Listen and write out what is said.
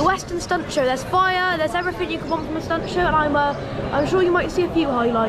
the Western Stunt Show. There's fire, there's everything you could want from a stunt show, and I'm, uh, I'm sure you might see a few highlights.